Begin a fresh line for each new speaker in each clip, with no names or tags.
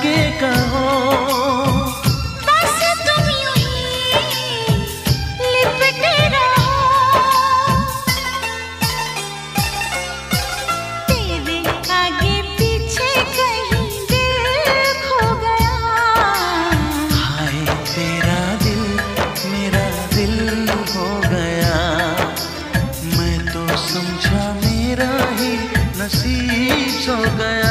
आगे कहो।
बस तुम लिपटे रहो। तेरे आगे पीछे कहीं दिल खो गया।
हाय तेरा दिल मेरा दिल हो गया। मैं तो समझा मेरा ही नसीब सो गया।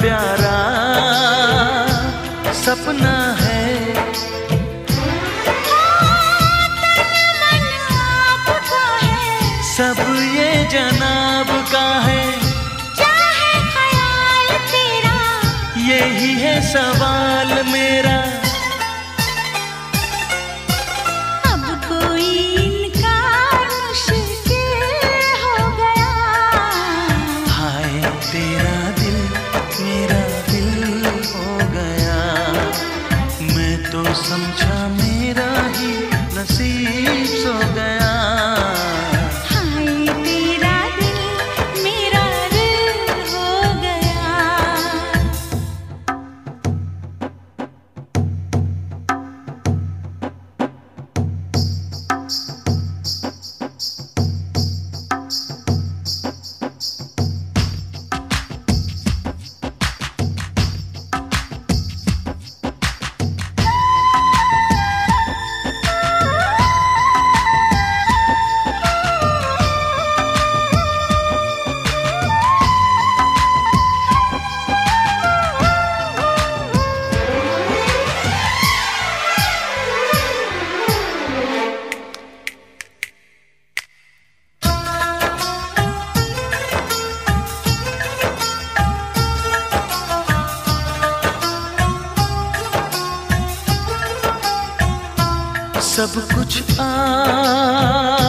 प्यारा सपना है। सब ये जनाब का है। यही है सवाल मेरा। नसीब सो गया सब कुछ आ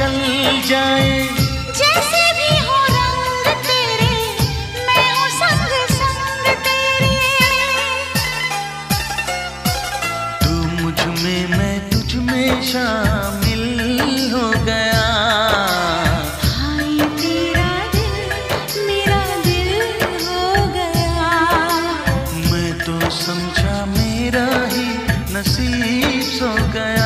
चल जाए।
जैसे भी हो रंग तेरे मैं हूँ संग संग तेरे।
तू मुझमें मैं तुझ में शामिल हो गया।
हाय तेरा दिल मेरा दिल हो गया।
मैं तो समझा मेरा ही नसीब सो गया।